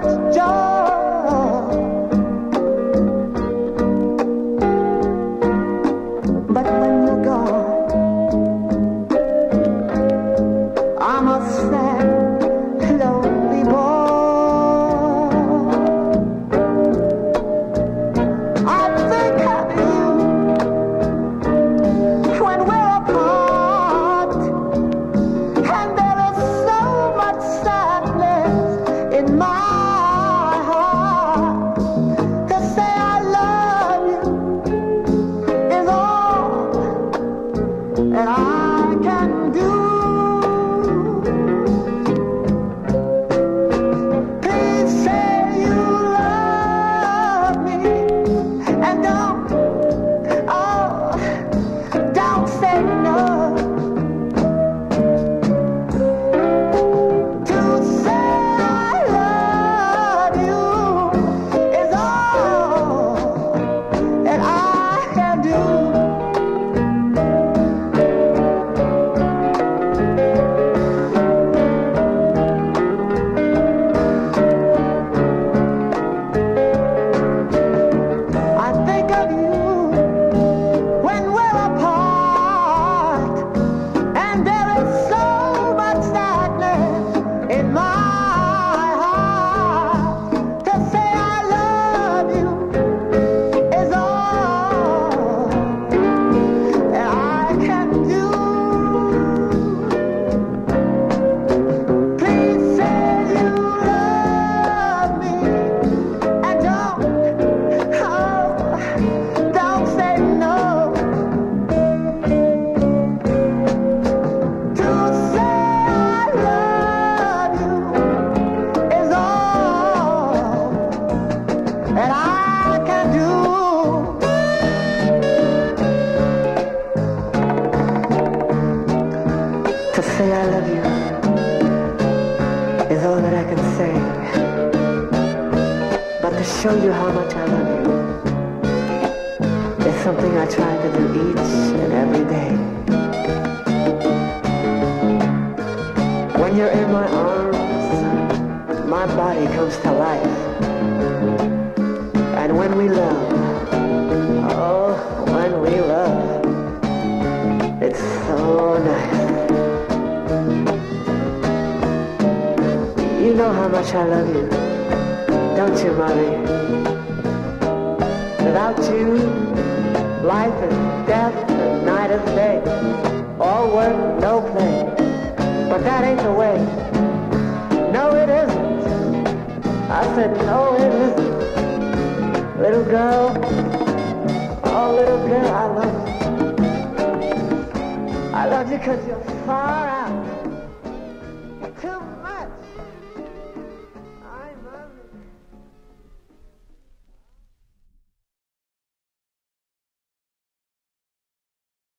much joy. Show you how much I love you It's something I try to do each and every day. When you're in my arms, my body comes to life. And when we love, oh, when we love, it's so nice. You know how much I love you, don't you, mommy? Without you, life is death and night is day. All work, no play. But that ain't the way. No, it isn't. I said, no, it isn't. Little girl, oh, little girl, I love you. I love you because you're far